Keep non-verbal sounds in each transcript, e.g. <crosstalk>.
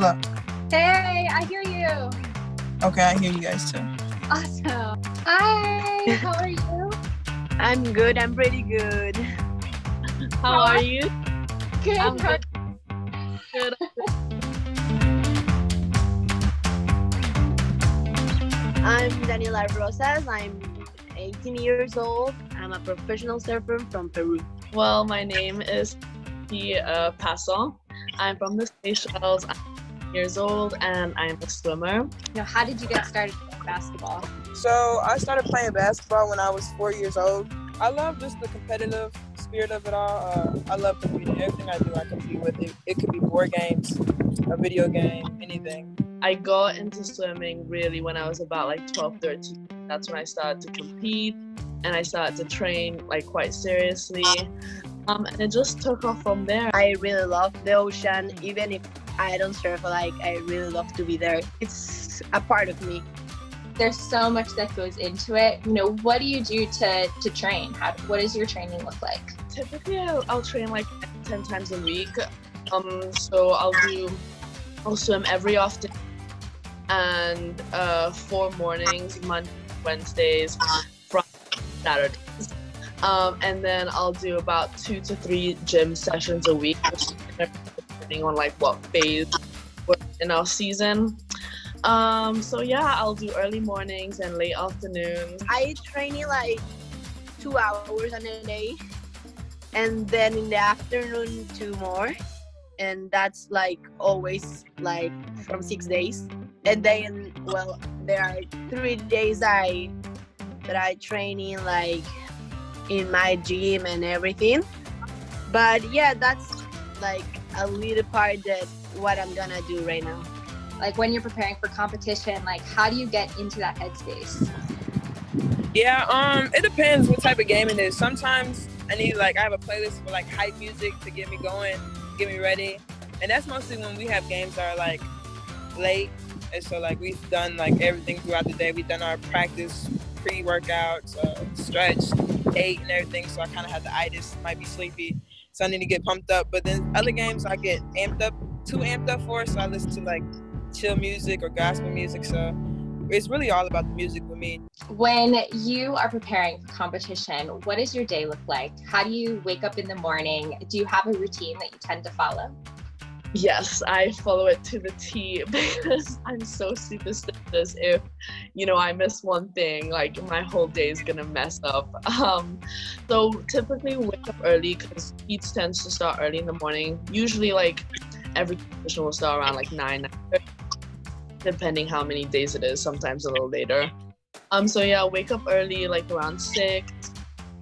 Hello. Hey, I hear you. Okay, I hear you guys too. Awesome. Hi, how are you? I'm good. I'm pretty good. How are you? Good. I'm good. Good. I'm Daniella Rosas. I'm 18 years old. I'm a professional surfer from Peru. Well, my name is P. Uh, Passon. I'm from the Seychelles. I'm years old and I'm a swimmer. Now, how did you get started with basketball? So I started playing basketball when I was four years old. I love just the competitive spirit of it all. Uh, I love competing. Everything I do, I compete with. It, it could be board games, a video game, anything. I got into swimming really when I was about like 12, 13. That's when I started to compete and I started to train like quite seriously. Um, and it just took off from there. I really love the ocean. Even if I don't surf, like I really love to be there. It's a part of me. There's so much that goes into it. You know, what do you do to to train? How what does your training look like? Typically, I'll, I'll train like 10 times a week. Um, so I'll do, I'll swim every afternoon and uh, four mornings, Monday, Wednesdays, Friday, Saturdays. Um, and then I'll do about two to three gym sessions a week, depending on like what phase we're in our season. Um, so yeah, I'll do early mornings and late afternoons. I train like two hours in a day, and then in the afternoon two more, and that's like always like from six days. And then well, there are three days I that I train in like in my gym and everything. But yeah, that's like a little part that what I'm gonna do right now. Like when you're preparing for competition, like how do you get into that headspace? Yeah, um, it depends what type of game it is. Sometimes I need like I have a playlist for like hype music to get me going, get me ready, and that's mostly when we have games that are like late. And so like we've done like everything throughout the day. We've done our practice, pre-workouts, uh, stretch, ate, and everything. So I kind of have the itis, might be sleepy, so I need to get pumped up. But then other games I get amped up, too amped up for, so I listen to like chill music or gospel music. So it's really all about the music with me. When you are preparing for competition, what does your day look like? How do you wake up in the morning? Do you have a routine that you tend to follow? Yes, I follow it to the T <laughs> because I'm so superstitious. If you know I miss one thing, like my whole day is gonna mess up. <laughs> Um, so typically wake up early because heats tends to start early in the morning. Usually, like every competition will start around like nine, 9 depending how many days it is. Sometimes a little later. Um, so yeah, wake up early, like around six.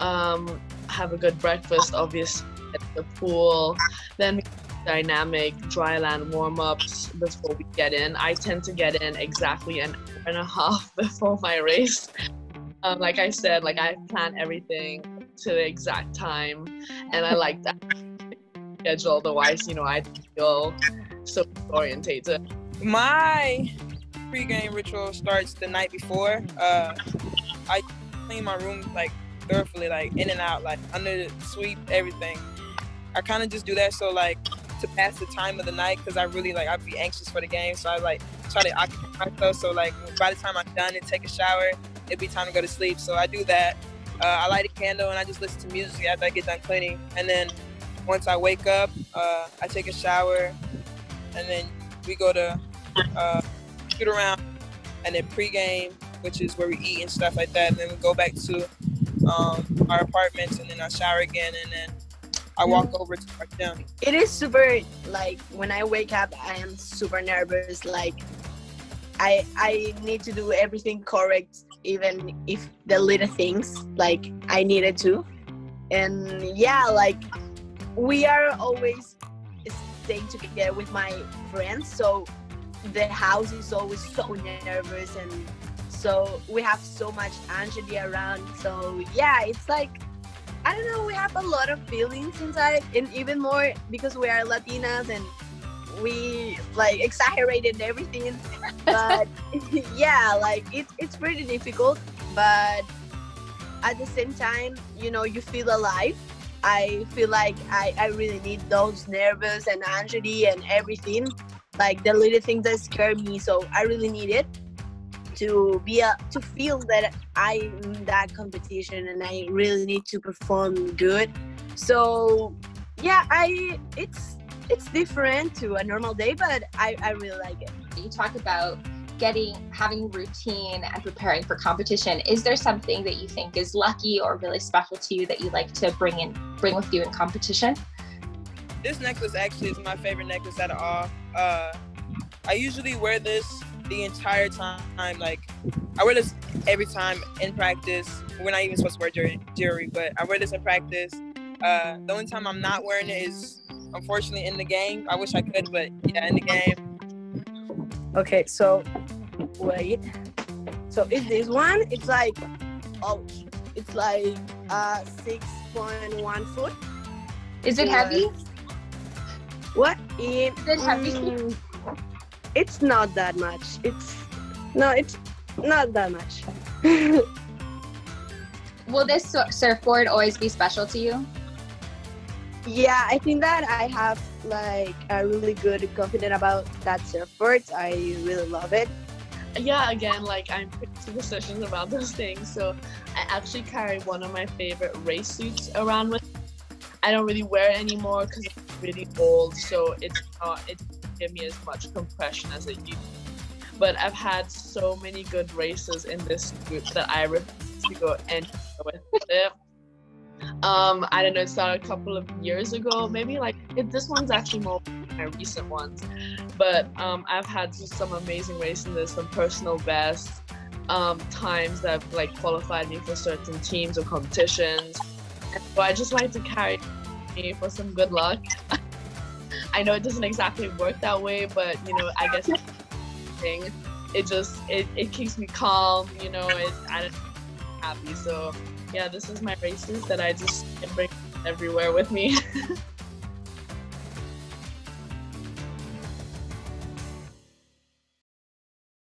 Um, have a good breakfast, obviously at the pool. Then dynamic dryland warm-ups before we get in. I tend to get in exactly an hour and a half <laughs> before my race. Um, like I said, like I plan everything to the exact time, and I like that schedule. Otherwise, you know, I feel so orientated. My pre-game ritual starts the night before. Uh, I clean my room like thoroughly, like in and out, like under the sweep, everything. I kind of just do that so like to pass the time of the night because I really like I'd be anxious for the game, so I like try to occupy myself. So like by the time I'm done and take a shower, it'd be time to go to sleep. So I do that. Uh, I light a candle and I just listen to music after I get done cleaning, and then once I wake up, uh, I take a shower, and then we go to uh, shoot around, and then pregame, which is where we eat and stuff like that. And then we go back to um, our apartments, and then I shower again, and then I walk over to our gym. It is super like when I wake up, I am super nervous. Like I I need to do everything correct, even if the little things like I needed to. And yeah, like we are always staying together with my friends, so the house is always so nervous and so we have so much Angeli around. So yeah, it's like I don't know, we have a lot of feelings inside and even more because we are Latinas and we like exaggerated everything. <laughs> But yeah, like it's it's pretty difficult, but at the same time, you know, you feel alive. I feel like I, I really need those nervous and Angeli and everything like the little things that scare me. So I really need it to be a, to feel that I'm that competition and I really need to perform good. So yeah, I it's it's different to a normal day, but I, I really like it. You talk about getting having routine and preparing for competition. Is there something that you think is lucky or really special to you that you like to bring in bring with you in competition? This necklace actually is my favorite necklace out of all. Uh, I usually wear this the entire time. Like I wear this every time in practice. We're not even supposed to wear jewelry, jewelry but I wear this in practice. Uh, the only time I'm not wearing it is unfortunately in the game. I wish I could, but yeah, in the game. Okay, so wait. So is this one? It's like oh, it's like uh six point one foot. Is it heavy? What? It, Is it heavy? mm, it's not that much. It's no, it's not that much. <laughs> Will this sur- surfboard always be special to you? Yeah, I think that I have like a really good confident about that surfboard. I really love it. yeah again like i'm pretty superstitious about those things so i actually carry one of my favorite race suits around with i don't really wear it anymore because it's really old so it's not it give me as much compression as it used to. but i've had so many good races in this suit that i refuse to go anywhere with it um i don't know it started a couple of years ago maybe like it, this one's actually more my recent ones but um, I've had just some amazing races, there's some personal bests, um, times that have like qualified me for certain teams or competitions. So I just like to carry me for some good luck. <laughs> I know it doesn't exactly work that way, but you know, I guess thing. It just it, it keeps me calm, you know, it I'm happy. So yeah, this is my races that I just bring everywhere with me. <laughs>